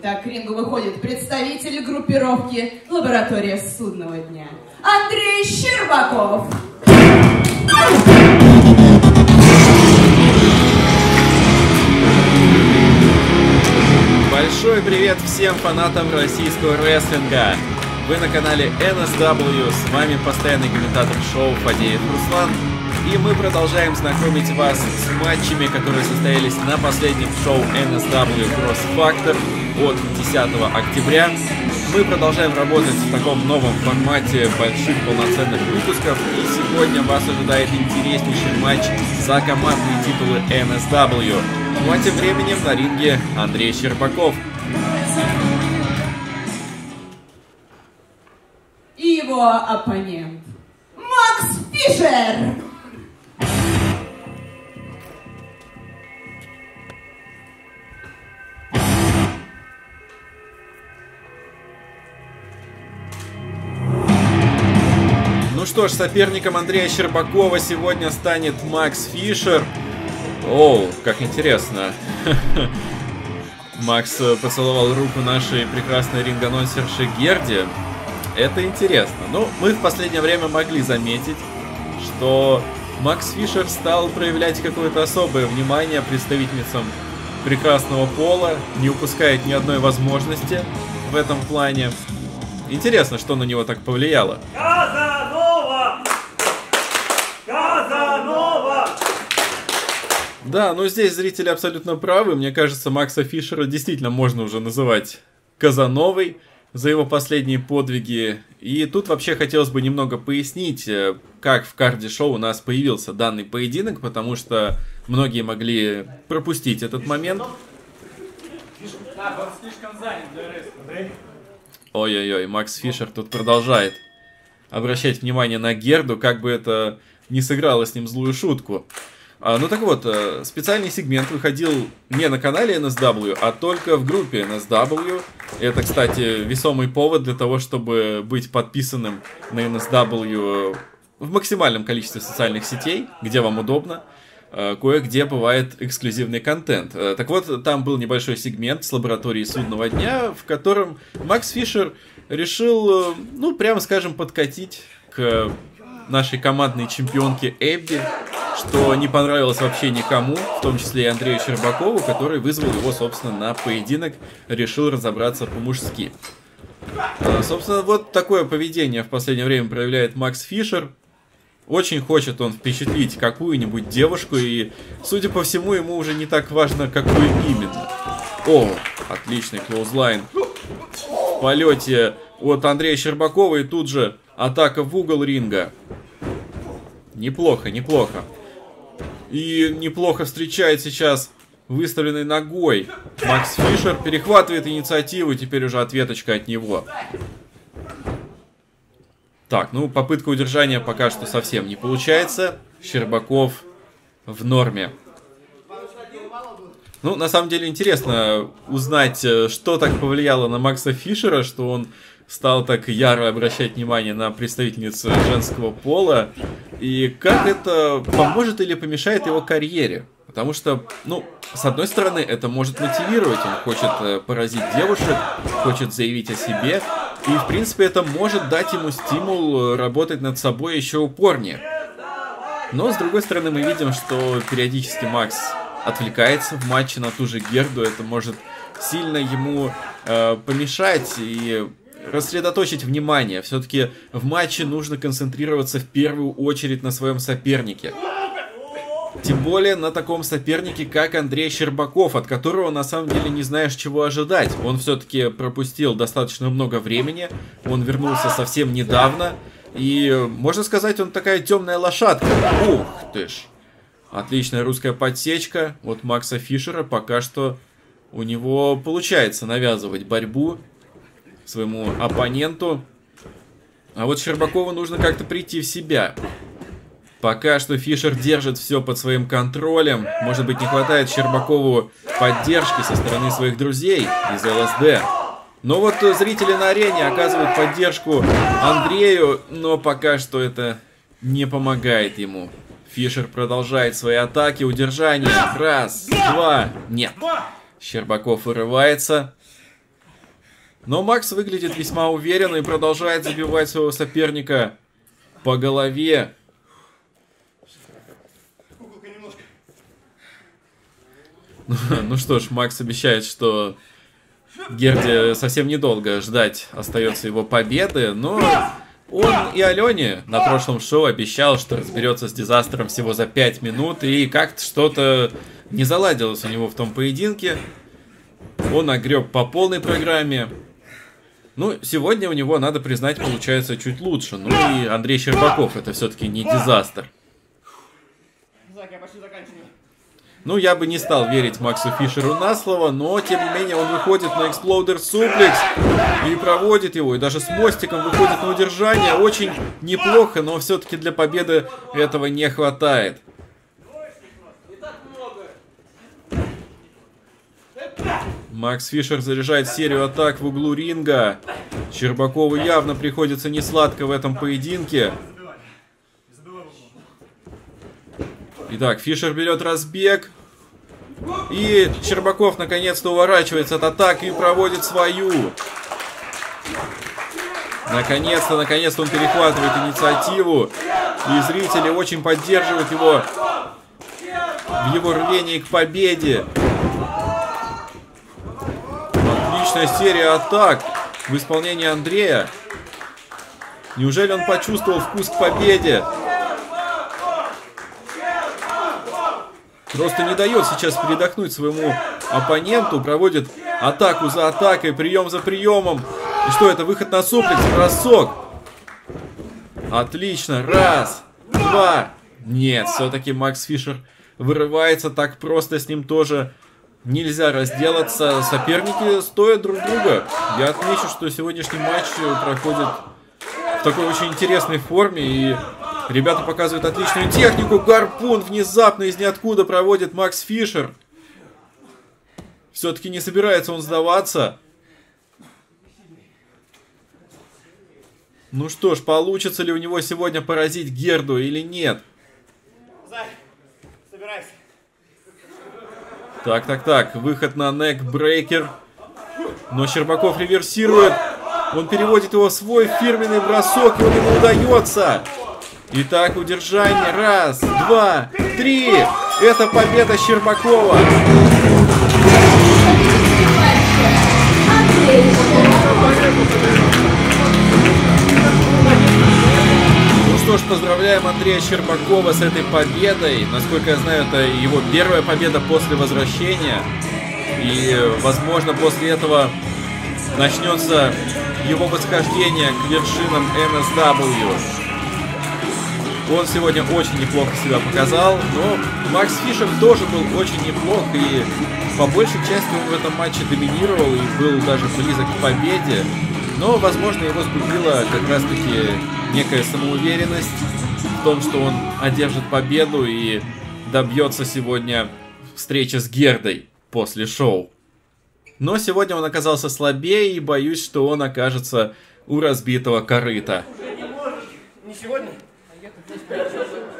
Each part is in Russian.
Итак, к рингу выходит представитель группировки «Лаборатория судного дня» Андрей Щербаков. Большой привет всем фанатам российского рестлинга! Вы на канале NSW, с вами постоянный комментатор шоу Фадеев Руслан, и мы продолжаем знакомить вас с матчами, которые состоялись на последнем шоу NSW Cross Factor от 10 октября. Мы продолжаем работать в таком новом формате больших полноценных выпусков, и сегодня вас ожидает интереснейший матч за командные титулы NSW. Ну а тем временем на ринге Андрей Щербаков. И его оппонент Макс Фишер. Что ж, соперником Андрея Щербакова сегодня станет Макс Фишер. Оу, как интересно. Макс э, поцеловал руку нашей прекрасной ринганонсерши Герди. Это интересно. Ну, мы в последнее время могли заметить, что Макс Фишер стал проявлять какое-то особое внимание представительницам прекрасного пола, не упускает ни одной возможности в этом плане. Интересно, что на него так повлияло. Да, но здесь зрители абсолютно правы. Мне кажется, Макса Фишера действительно можно уже называть Казановой за его последние подвиги. И тут вообще хотелось бы немного пояснить, э, как в карде шоу у нас появился данный поединок, потому что многие могли пропустить этот момент. Ой-ой-ой, Макс Фишер тут продолжает обращать внимание на Герду, как бы это не сыграло с ним злую шутку. А, ну так вот, э, специальный сегмент выходил не на канале NSW, а только в группе NSW. Это, кстати, весомый повод для того, чтобы быть подписанным на NSW в максимальном количестве социальных сетей, где вам удобно. Э, Кое-где бывает эксклюзивный контент. Э, Так вот, там был небольшой сегмент с лаборатории судного дня, в котором Макс Фишер решил, э, ну, прямо скажем, подкатить к нашей командной чемпионке Эбби, что не понравилось вообще никому, в том числе и Андрею Щербакову, который вызвал его, собственно, на поединок, решил разобраться по-мужски. Э, Собственно, вот такое поведение в последнее время проявляет Макс Фишер. Очень хочет он впечатлить какую-нибудь девушку, и, судя по всему, ему уже не так важно, какую именно. О, отличный клоузлайн. В полете от Андрея Щербакова, и тут же атака в угол ринга. Неплохо, неплохо. И неплохо встречает сейчас выставленной ногой. Макс Фишер перехватывает инициативу, теперь уже ответочка от него. Так, ну попытка удержания пока что совсем не получается. Щербаков в норме. Ну, на самом деле интересно узнать, э, что так повлияло на Макса Фишера, что он стал так яро обращать внимание на представительниц женского пола, и как это поможет или помешает его карьере. Потому что, ну, с одной стороны, это может мотивировать, он хочет э, поразить девушек, хочет заявить о себе, и, в принципе, это может дать ему стимул э, работать над собой еще упорнее. Но, с другой стороны, мы видим, что периодически Макс отвлекается в матче на ту же Герду. Это может сильно ему э, помешать и рассредоточить внимание. Все-таки в матче нужно концентрироваться в первую очередь на своем сопернике. Тем более на таком сопернике, как Андрей Щербаков, от которого на самом деле не знаешь, чего ожидать. Он все-таки пропустил достаточно много времени, он вернулся совсем недавно, и, можно сказать, он такая темная лошадка. Ух ты ж. Отличная русская подсечка от Макса Фишера. Пока что у него получается навязывать борьбу своему оппоненту. А вот Щербакову нужно как-то прийти в себя. Пока что Фишер держит все под своим контролем. Может быть, не хватает Щербакову поддержки со стороны своих друзей из ЛСД. Но вот зрители на арене оказывают поддержку Андрею, но пока что это не помогает ему. Фишер продолжает свои атаки, удержание. Раз, два, нет. Щербаков вырывается. Но Макс выглядит весьма уверенно и продолжает забивать своего соперника по голове. Ну что ж, Макс обещает, что Герде совсем недолго ждать остается его победы, но он и Алене на прошлом шоу обещал, что разберется с дизастером всего за 5 минут, и как-то что-то не заладилось у него в том поединке. Он огреб по полной программе. Ну, сегодня у него, надо признать, получается чуть лучше. Ну и Андрей Щербаков, это все-таки не дизастер. Ну, я бы не стал верить Максу Фишеру на слово, но, тем не менее, он выходит на эксплодер суплекс и проводит его, и даже с мостиком выходит на удержание. Очень неплохо, но все-таки для победы этого не хватает. Макс Фишер заряжает серию атак в углу ринга. Щербакову явно приходится несладко в этом поединке. Итак, Фишер берет разбег. И Щербаков наконец-то уворачивается от атаки и проводит свою. Наконец-то, наконец-то он перехватывает инициативу. И зрители очень поддерживают его в его рвении к победе. Отличная серия атак в исполнении Андрея. Неужели он почувствовал вкус к победе? Просто не дает сейчас передохнуть своему оппоненту, проводит атаку за атакой, прием за приемом. И что это, выход на суплекс, бросок. Отлично, раз, два. Нет, все-таки Макс Фишер вырывается так просто, с ним тоже нельзя разделаться. Соперники стоят друг друга. Я отмечу, что сегодняшний матч проходит в такой очень интересной форме и Ребята показывают отличную технику. Гарпун внезапно из ниоткуда проводит Макс Фишер. Все-таки не собирается он сдаваться. Ну что ж, получится ли у него сегодня поразить Герду или нет? Зай, собирайся. Так, так, так. Выход на некбрейкер. Но Щербаков реверсирует. Он переводит его в свой фирменный бросок, и он ему удается. Итак, удержание. Раз, два, три. Это победа Щербакова. Поздравляем Андрея Щербакова с этой победой. Насколько я знаю, это его первая победа после возвращения. И, возможно, после этого начнется его восхождение к вершинам NSW. Он сегодня очень неплохо себя показал, но Макс Фишер тоже был очень неплох, и по большей части он в этом матче доминировал и был даже близок к победе. Но, возможно, его сгубила как раз-таки некая самоуверенность в том, что он одержит победу и добьется сегодня встречи с Гердой после шоу. Но сегодня он оказался слабее, и боюсь, что он окажется у разбитого корыта. Не можешь. Не сегодня? А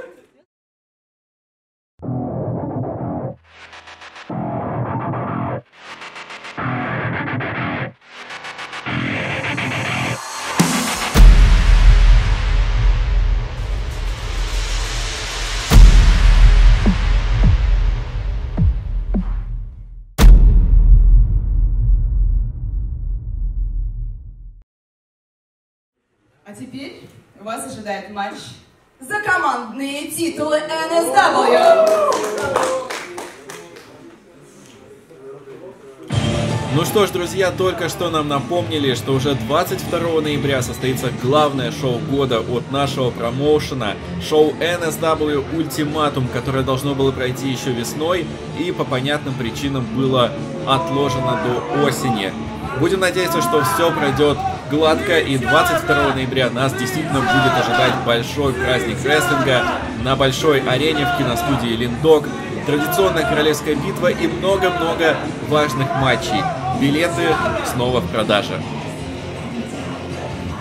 вас ожидает матч за командные титулы NSW. Ну что ж, друзья, только что нам напомнили, что уже 22 ноября состоится главное шоу года от нашего промоушена, шоу NSW Ultimatum, которое должно было пройти еще весной и по понятным причинам было отложено до осени. Будем надеяться, что все пройдет гладко и 22 ноября нас действительно будет ожидать большой праздник рестлинга на большой арене в киностудии Линдок, традиционная королевская битва и много-много важных матчей. Билеты снова в продаже.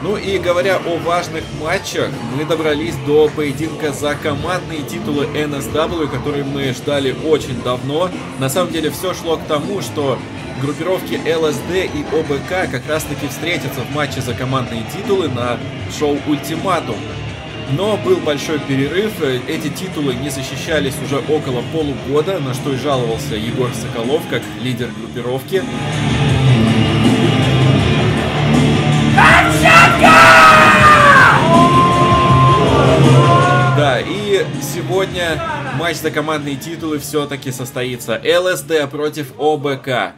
Ну и говоря о важных матчах, мы добрались до поединка за командные титулы NSW, которые мы ждали очень давно. На самом деле все шло к тому, что группировки LSD и ОБК как раз таки встретятся в матче за командные титулы на шоу Ультиматум. Но был большой перерыв, эти титулы не защищались уже около полугода, на что и жаловался Егор Соколов как лидер группировки. И сегодня матч за командные титулы все-таки состоится. ЛСД против ОБК.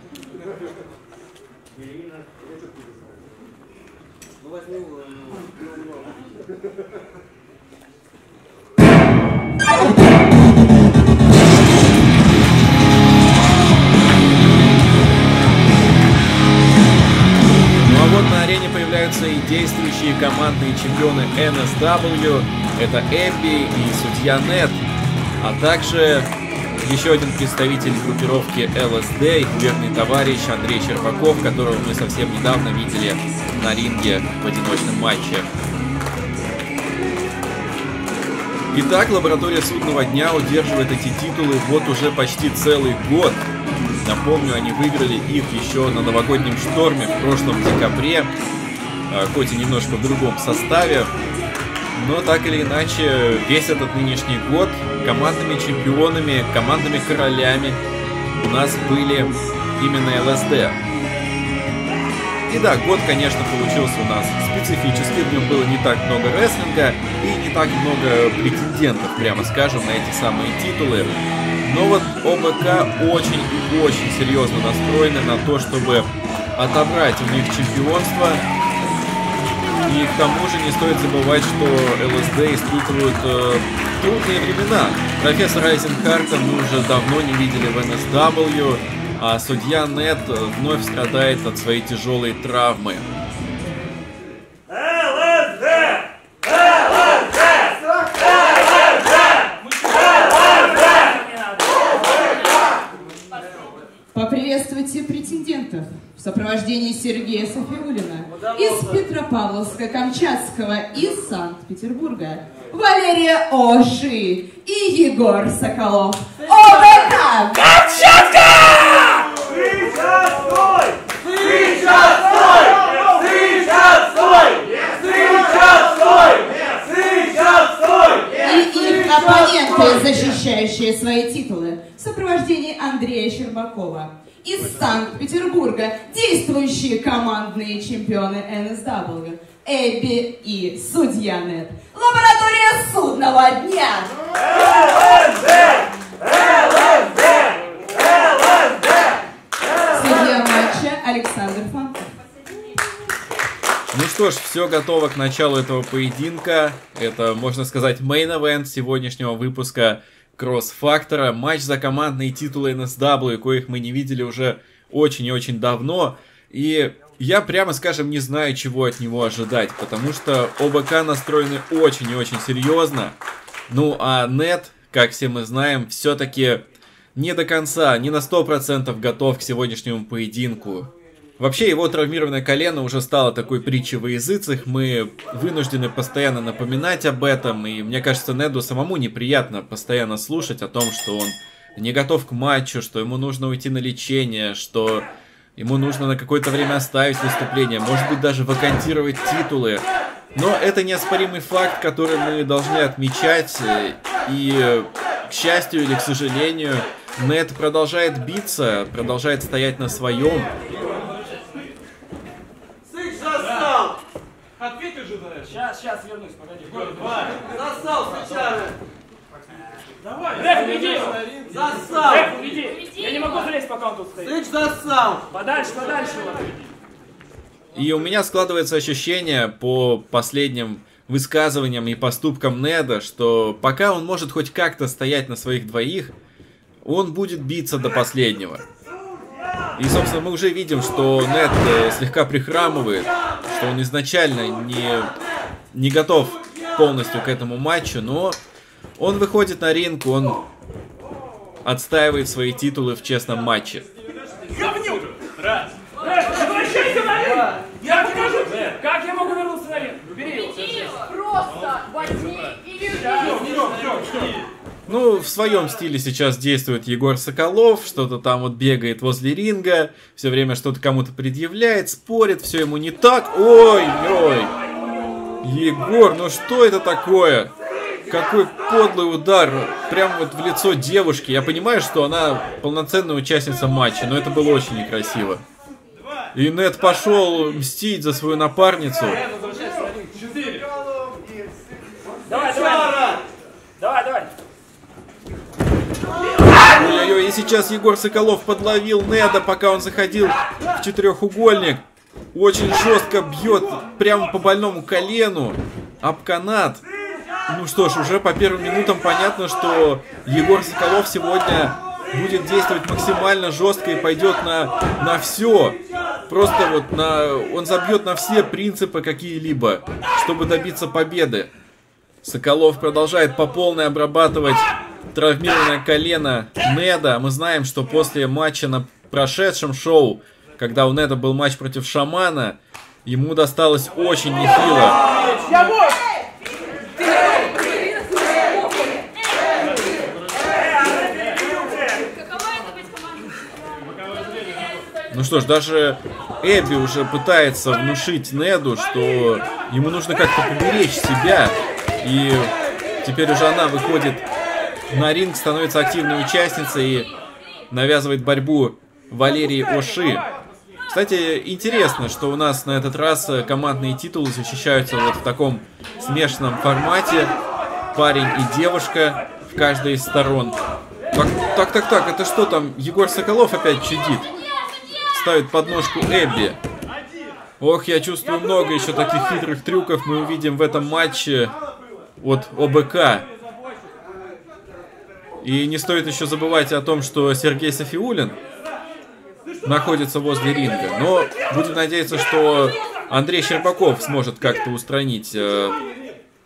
Арене появляются и действующие командные чемпионы NSW. Это Эбби и судья Нет. А также еще один представитель группировки LSD, верный товарищ Андрей Черпаков, которого мы совсем недавно видели на ринге в одиночном матче. Итак, лаборатория судного дня удерживает эти титулы вот уже почти целый год. Напомню, они выиграли их еще на новогоднем шторме в прошлом декабре, хоть и немножко в другом составе. Но так или иначе, весь этот нынешний год командными чемпионами, командами королями у нас были именно ЛСД. И да, год, конечно, получился у нас специфический, в нем было не так много рестлинга и не так много претендентов, прямо скажем, на эти самые титулы. Но вот ОБК очень и очень серьезно настроены на то, чтобы отобрать у них чемпионство. И к тому же не стоит забывать, что ЛСД испытывают э, трудные времена. Профессора Айзенхарта мы уже давно не видели в NSW, а судья Нет вновь страдает от своей тяжелой травмы. Поприветствуйте претендентов в сопровождении Сергея Софиулина из Петропавловска-Камчатского и Санкт-Петербурга, Валерия Оши и Егор Соколов. ОБК! И их оппоненты, защищающие свои титулы, в сопровождении Андрея Щербакова. Из Санкт-Петербурга действующие командные чемпионы NSW Эбби и Судья Нет. Лаборатория судного дня! Судья матча Александр Фанков. Ну что ж, все готово к началу этого поединка. Это, можно сказать, мейн-эвент сегодняшнего выпуска Кросс-фактора. Матч за командные титулы NSW, коих мы не видели уже очень и очень давно. И я, прямо скажем, не знаю, чего от него ожидать, потому что ОБК настроены очень и очень серьезно. Ну а Нет, как все мы знаем, все-таки не до конца, не на 100% готов к сегодняшнему поединку. Вообще, его травмированное колено уже стало такой притчей во языцах, мы вынуждены постоянно напоминать об этом, и мне кажется, Неду самому неприятно постоянно слушать о том, что он не готов к матчу, что ему нужно уйти на лечение, что ему нужно на какое-то время оставить выступление, может быть, даже вакантировать титулы. Но это неоспоримый факт, который мы должны отмечать, и, к счастью или к сожалению, Нед продолжает биться, продолжает стоять на своем, Сыч застал! Ответь ожидаешь. Сейчас, сейчас вернусь, погоди. Давай. Застал сычара! Давай. Рэп, веди! Застал! Рэп, веди! Я не могу залезть, пока он тут стоит. Сыч застал! Подальше, подальше. И у меня складывается ощущение по последним высказываниям и поступкам Неда, что пока он может хоть как-то стоять на своих двоих, он будет биться до последнего. И, собственно, мы уже видим, что Нед э, слегка прихрамывает, что он изначально не, не готов полностью к этому матчу, но он выходит на ринг, он отстаивает свои титулы в честном матче. Рэп, возвращайся на ринг! Я покажу тебе! Как я могу вернуться на Ну, в своем стиле сейчас действует Егор Соколов, что-то там вот бегает возле ринга, все время что-то кому-то предъявляет, спорит, все ему не так. Ой, ой. Егор, ну что это такое? Какой подлый удар, прямо вот в лицо девушки. Я понимаю, что она полноценная участница матча, но это было очень некрасиво. И Нед пошел мстить за свою напарницу. Давай, давай. Давай, давай. Ой-ой-ой, и сейчас Егор Соколов подловил Неда, пока он заходил в четырехугольник. Очень жестко бьет прямо по больному колену. Об канат. Ну что ж, уже по первым минутам понятно, что Егор Соколов сегодня будет действовать максимально жестко и пойдет на, на все. Просто вот на... Он забьет на все принципы какие-либо, чтобы добиться победы. Соколов продолжает по полной обрабатывать травмированное колено Неда. Мы знаем, что после матча на прошедшем шоу, когда у Неда был матч против Шамана, ему досталось очень нехило. Ну что ж, даже Эбби уже пытается внушить Неду, что ему нужно как-то поберечь себя. И теперь уже она выходит на ринг, становится активной участницей и навязывает борьбу Валерии Оши. Кстати, интересно, что у нас на этот раз командные титулы защищаются вот в таком смешанном формате. Парень и девушка в каждой из сторон. Так, так, так, так, это что там? Егор Соколов опять чудит. Ставит подножку Эбби. Ох, я чувствую много еще таких хитрых трюков мы увидим в этом матче от ОБК. И не стоит еще забывать о том, что Сергей Софиулин находится возле ринга. Но будем надеяться, что Андрей Щербаков сможет как-то устранить э,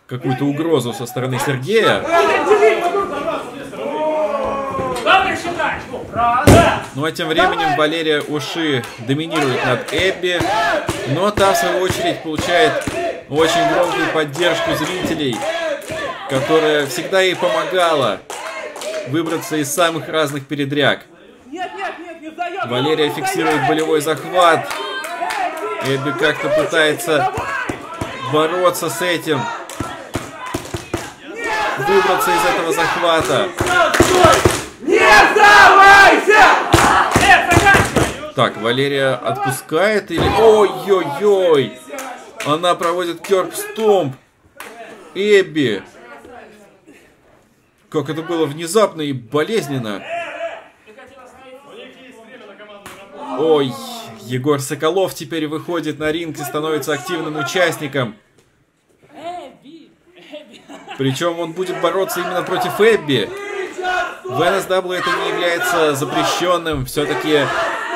какую-то угрозу со стороны Сергея. Ну а тем временем Валерия Уши доминирует над Эбби, но та в свою очередь получает очень громкую поддержку зрителей, которая всегда ей помогала выбраться из самых разных передряг. Валерия фиксирует болевой захват. Эбби как-то пытается бороться с этим. Выбраться из этого захвата. Не сдавайся! Э! Так, Валерия отпускает или... Ой-ой-ой! Она проводит Кёрк Стомп. Эбби. Как это было внезапно и болезненно. Ой, Егор Соколов теперь выходит на ринг и становится активным участником. Причем он будет бороться именно против Эбби. В NSW это не является запрещенным. Все-таки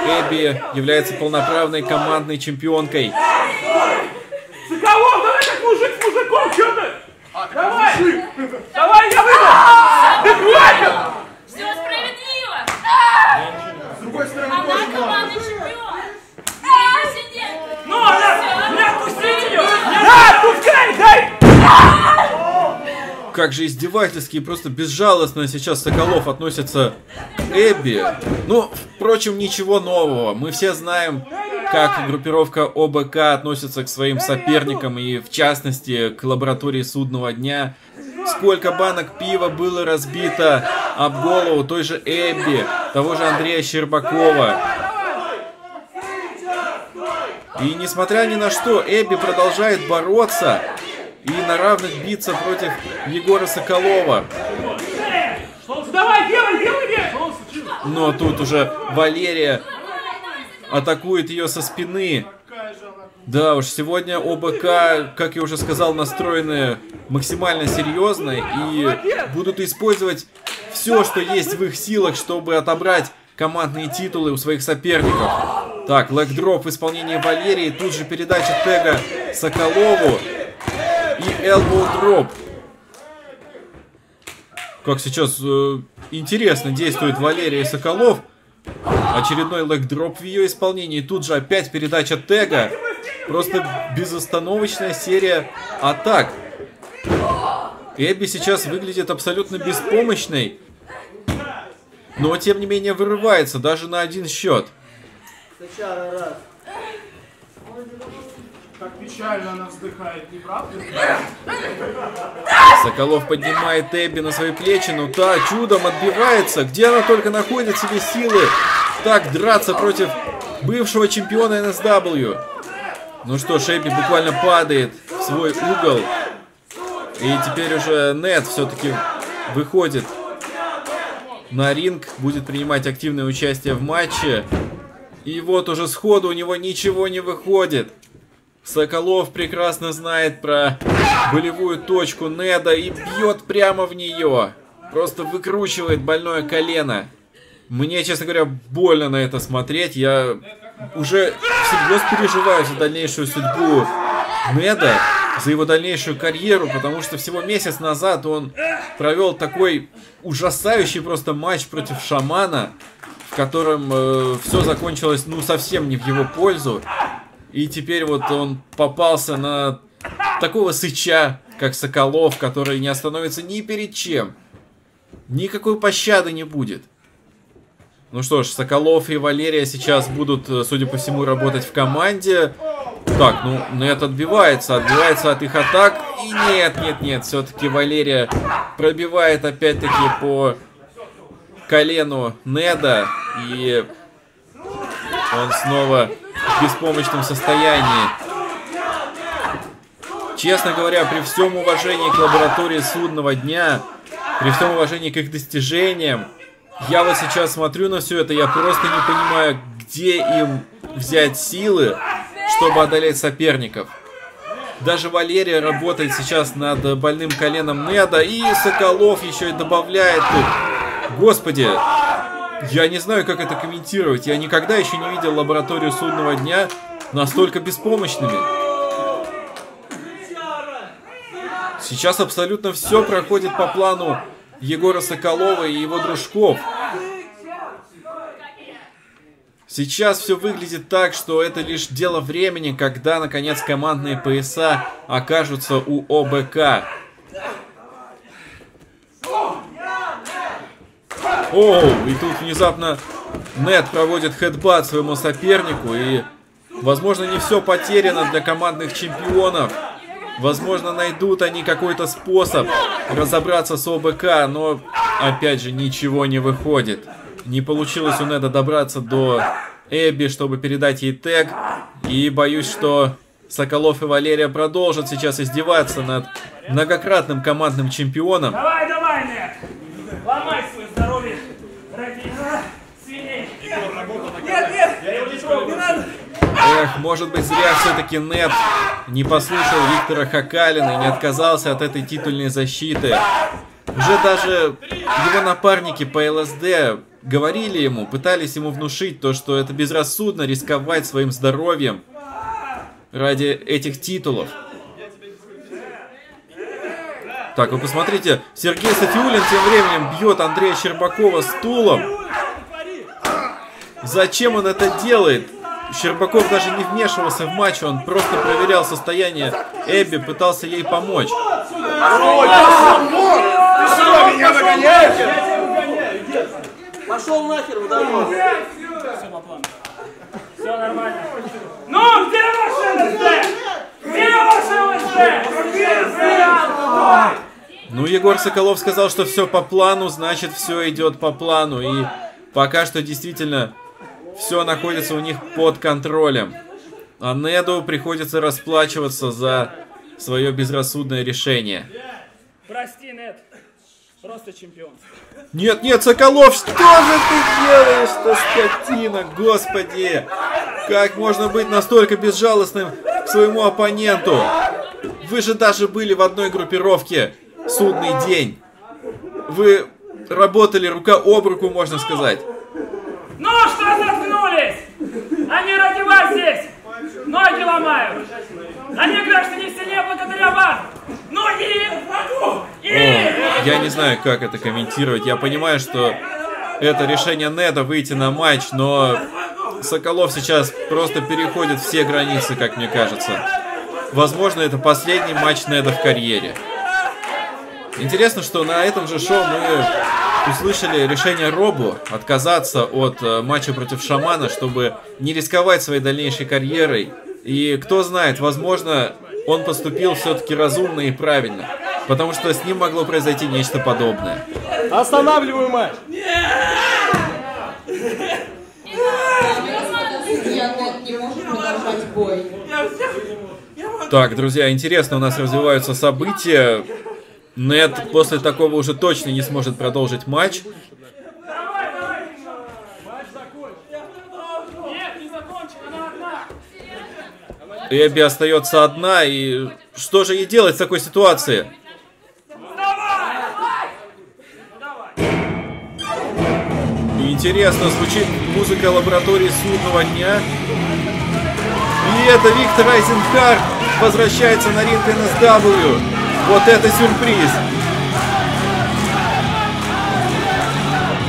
Эбби является полноправной командной чемпионкой. Соколов, давай как мужик с мужиком, чё ты? Давай! Давай, я выйду! Да хватит! Все справедливо! Она командный чемпион! Не президент! Ну, она, не отпустите ее! Да, отпускай, дай! Как же издевательски и просто безжалостно сейчас Соколов относится к Эбби. Ну, впрочем, ничего нового. Мы все знаем, как группировка ОБК относится к своим соперникам и, в частности, к лаборатории судного дня. Сколько банок пива было разбито об голову той же Эбби, того же Андрея Щербакова. И несмотря ни на что, Эбби продолжает бороться и на равных биться против Егора Соколова. Давай, делай, делай, делай! Но тут уже Валерия атакует ее со спины. Да уж, сегодня ОБК, как я уже сказал, настроены максимально серьезно и будут использовать все, что есть в их силах, чтобы отобрать командные титулы у своих соперников. Так, лэгдроп в исполнении Валерии, тут же передача тега Соколову элбоу дроп. Как сейчас э, интересно действует Валерия Соколов. Очередной лэг-дроп в ее исполнении. Тут же опять передача тега. Просто безостановочная серия атак. Эбби сейчас выглядит абсолютно беспомощной. Но тем не менее вырывается даже на один счет. Сычара раз. Как печально она вздыхает, не правда? Соколов поднимает Эбби на свои плечи, но та чудом отбивается. Где она только находит себе силы так драться против бывшего чемпиона NSW? Ну что Эбби буквально падает в свой угол. И теперь уже Нет все-таки выходит на ринг, будет принимать активное участие в матче. И вот уже сходу у него ничего не выходит. Соколов прекрасно знает про болевую точку Неда и бьет прямо в нее. Просто выкручивает больное колено. Мне, честно говоря, больно на это смотреть. Я уже всерьез переживаю за дальнейшую судьбу Неда, за его дальнейшую карьеру, потому что всего месяц назад он провел такой ужасающий просто матч против шамана, в котором э, все закончилось ну совсем не в его пользу. И теперь вот он попался на такого сыча, как Соколов, который не остановится ни перед чем. Никакой пощады не будет. Ну что ж, Соколов и Валерия сейчас будут, э, судя по всему, работать в команде. Так, ну, Нет отбивается, отбивается от их атак. И нет, нет, нет, все-таки Валерия пробивает опять-таки по колену Неда. И он снова в беспомощном состоянии. Честно говоря, при всем уважении к лаборатории судного дня, при всем уважении к их достижениям, я вот сейчас смотрю на все это, я просто не понимаю, где им взять силы, чтобы одолеть соперников. Даже Валерия работает сейчас над больным коленом Неда, и Соколов еще и добавляет тут. Господи, я не знаю, как это комментировать. Я никогда еще не видел лабораторию судного дня настолько беспомощными. Сейчас абсолютно все проходит по плану Егора Соколова и его дружков. Сейчас все выглядит так, что это лишь дело времени, когда, наконец, командные пояса окажутся у ОБК. Оу, и тут внезапно Нет проводит хедбат своему сопернику, и, возможно, не все потеряно для командных чемпионов. Возможно, найдут они какой-то способ разобраться с ОБК, но, опять же, ничего не выходит. Не получилось у Неда добраться до Эбби, чтобы передать ей тег. И боюсь, что Соколов и Валерия продолжат сейчас издеваться над многократным командным чемпионом. Давай, давай, Нет! Ломай свое здоровье ради а, свиней! Нет, нет! Я его не трогаю! Не надо! Эх, может быть, зря все-таки Нет не послушал Виктора Хакалина и не отказался от этой титульной защиты. Уже даже его напарники по ЛСД говорили ему, пытались ему внушить то, что это безрассудно рисковать своим здоровьем ради этих титулов. Так, вы посмотрите, Сергей Софиулин тем временем бьет Андрея Щербакова стулом. Зачем он это делает? Щербаков даже не вмешивался в матч, он просто проверял состояние Эбби, пытался ей помочь. Пошел нахер, водоворот. Все нормально. Ну, где ваши ЛСД? Где? Где ЛСД? Ну, Егор Соколов сказал, что все по плану, значит, все идет по плану. И пока что действительно все находится у них под контролем. А Неду приходится расплачиваться за свое безрассудное решение. Прости, Нет. Просто чемпион. Нет, нет, Соколов, что же ты делаешь-то, скотина, господи! Как можно быть настолько безжалостным к своему оппоненту? Вы же даже были в одной группировке «Судный день». Вы работали рука об руку, можно сказать. Ну что заткнулись? Они ради вас здесь ноги ломают. Они граждане сильнее благодаря вам. Ну и врагу. И... О, я не знаю, как это комментировать. Я понимаю, что это решение Неда выйти на матч, но Соколов сейчас просто переходит все границы, как мне кажется. Возможно, это последний матч Неда в карьере. Интересно, что на этом же шоу мы услышали решение Робу отказаться от э, матча против Шамана, чтобы не рисковать своей дальнейшей карьерой. И кто знает, возможно, он поступил все-таки разумно и правильно. Потому что с ним могло произойти нечто подобное. Останавливаю матч. Так, друзья, интересно у нас развиваются события. Нет после такого уже точно не сможет продолжить матч. Эбби остается одна, и что же ей делать в такой ситуации? Интересно, звучит музыка лаборатории судного дня. И это Виктор Айзенхарт возвращается на ринг NSW. Вот это сюрприз!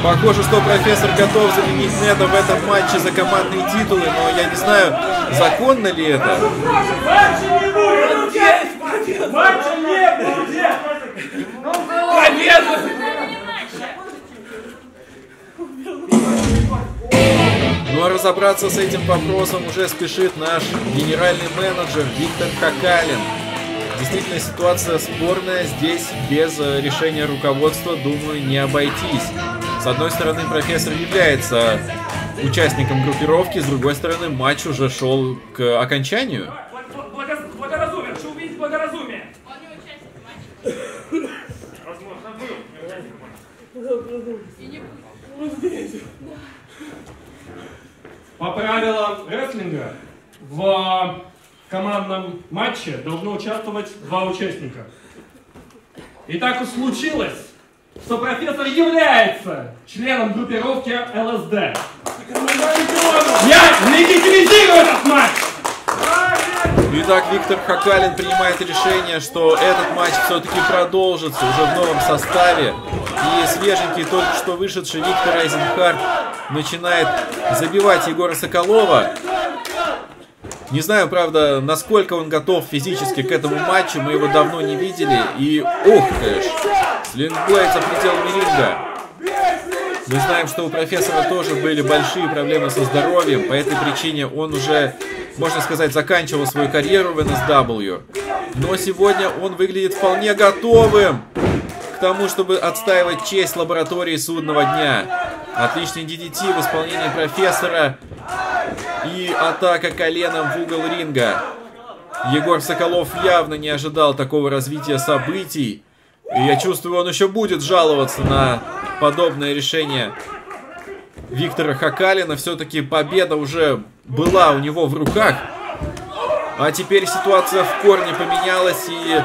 Похоже, что профессор готов заменить Неда в этом матче за командные титулы, но я не знаю, законно ли это. Ну а разобраться с этим вопросом уже спешит наш генеральный менеджер Виктор Хакалин. Действительно, ситуация спорная. Здесь без э, решения руководства, думаю, не обойтись. С одной стороны, профессор является участником группировки, с другой стороны, матч уже шел к окончанию. Благо- Благоразумие, хочу увидеть благоразумие. Возможно, был. По правилам рестлинга в командном матче должно участвовать два участника. И так уж случилось, что профессор является членом группировки ЛСД. Я легитимизирую этот матч! Итак, Виктор Хакалин принимает решение, что этот матч все-таки продолжится уже в новом составе. И свеженький, только что вышедший Виктор Айзенхарт начинает забивать Егора Соколова. Не знаю, правда, насколько он готов физически к этому матчу, мы его давно не видели. И, ух ты ж, Слингблейд за пределами ринга. Мы знаем, что у профессора тоже были большие проблемы со здоровьем, по этой причине он уже, можно сказать, заканчивал свою карьеру в NSW. Но сегодня он выглядит вполне готовым к тому, чтобы отстаивать честь лаборатории судного дня. Отличный DDT в исполнении профессора и атака коленом в угол ринга. Егор Соколов явно не ожидал такого развития событий. И я чувствую, он еще будет жаловаться на подобное решение Виктора Хакалина. Все-таки победа уже была у него в руках. А теперь ситуация в корне поменялась, и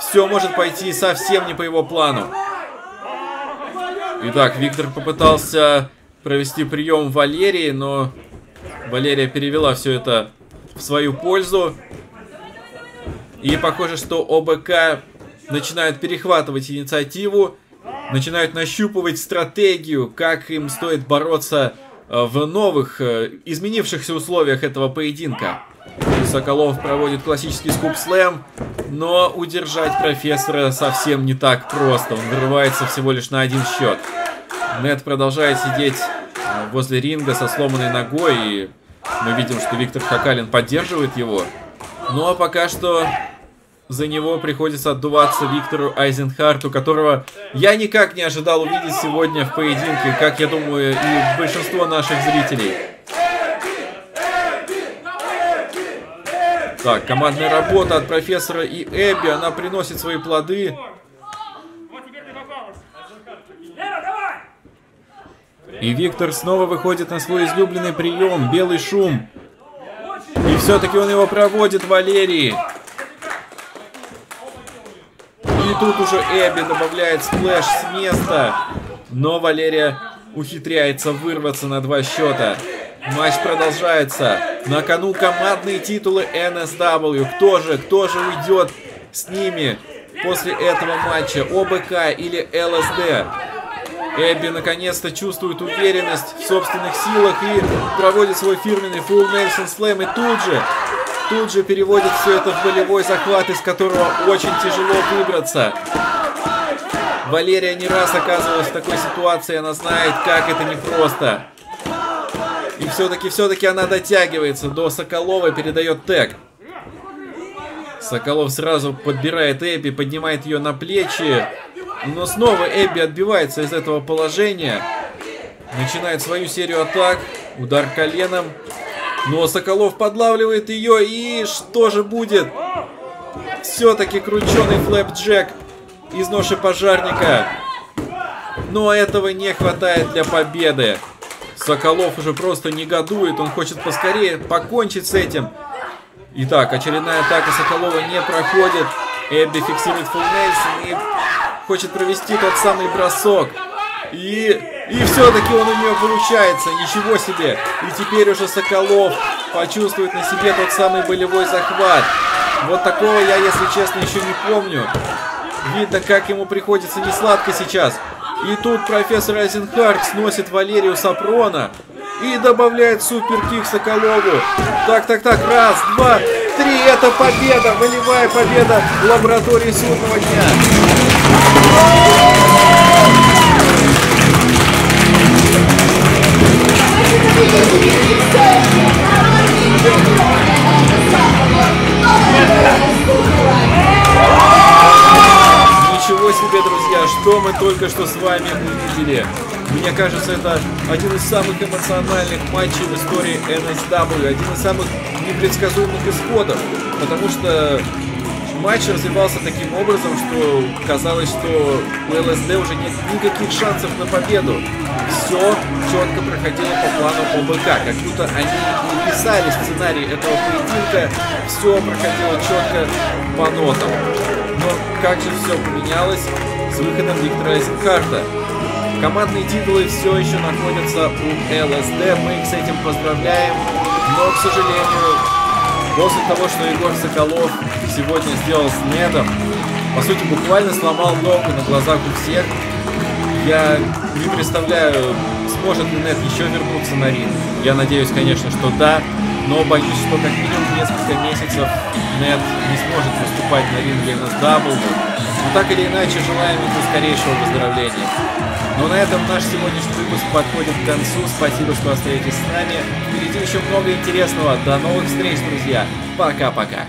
все может пойти совсем не по его плану. Итак, Виктор попытался провести прием Валерии, но Валерия перевела все это в свою пользу. И похоже, что ОБК начинают перехватывать инициативу, начинают нащупывать стратегию, как им стоит бороться э, в новых, э, изменившихся условиях этого поединка. Соколов проводит классический скуп-слэм, но удержать профессора совсем не так просто. Он вырывается всего лишь на один счет. Нед продолжает сидеть э, возле ринга со сломанной ногой, и мы видим, что Виктор Хакалин поддерживает его. Ну а пока что за него приходится отдуваться Виктору Айзенхарту, которого я никак не ожидал увидеть сегодня в поединке, как я думаю и большинство наших зрителей. Так, командная работа от профессора и Эбби, она приносит свои плоды. Вот теперь ты попалась. Лера, давай! И Виктор снова выходит на свой излюбленный прием, белый шум. И все-таки он его проводит Валерии. И тут уже Эбби добавляет splash с места. Но Валерия ухитряется вырваться на два счета. Матч продолжается. На кону командные титулы NSW. Кто же, кто же уйдет с ними после этого матча? ОБК или ЛСД? Эбби наконец-то чувствует уверенность в собственных силах и проводит свой фирменный Full Nelson Slam. И тут же, тут же переводит все это в болевой захват, из которого очень тяжело выбраться. Валерия не раз оказывалась в такой ситуации, она знает, как это непросто. И все-таки, все-таки она дотягивается до Соколова и передает тег. Соколов сразу подбирает Эбби, поднимает ее на плечи. Но снова Эбби отбивается из этого положения. Начинает свою серию атак. Удар коленом. Но Соколов подлавливает ее. И что же будет? Все-таки крученый флэп-джек из ноши пожарника. Но этого не хватает для победы. Соколов уже просто негодует. Он хочет поскорее покончить с этим. Итак, очередная атака Соколова не проходит. Эбби фиксирует фулл Нельсон и хочет провести тот самый бросок. И, и все-таки он у нее получается. Ничего себе. И теперь уже Соколов почувствует на себе тот самый болевой захват. Вот такого я, если честно, еще не помню. Видно, как ему приходится не сладко сейчас. И тут профессор Айзенхарт сносит Валерию Сапрона и добавляет суперкик Соколову. Так, так, так, раз, два, три, это победа, волевая победа лаборатории судного дня. Ничего себе, друзья, что мы только что с вами увидели. Мне кажется, это один из самых эмоциональных матчей в истории NSW, один из самых непредсказуемых исходов, потому что матч развивался таким образом, что казалось, что у ЛСД уже нет никаких шансов на победу. Все четко проходило по плану ОБК, как будто они не писали сценарий этого поединка, все проходило четко по нотам. Но как же все поменялось с выходом Виктора Айзенхарта? Командные титулы все еще находятся у ЛСД, мы их с этим поздравляем, но, к сожалению, после того, что Егор Соколов сегодня сделал с Недом, по сути, буквально сломал ногу на глазах у всех, я не представляю, сможет ли Нед еще вернуться на ринг. Я надеюсь, конечно, что да, но боюсь, что как минимум несколько месяцев Нед не сможет выступать на ринге NSW. Но так или иначе, желаем ему скорейшего выздоровления. Но на этом наш сегодняшний выпуск подходит к концу. Спасибо, что остаетесь с нами. Впереди еще много интересного. До новых встреч, друзья. Пока-пока.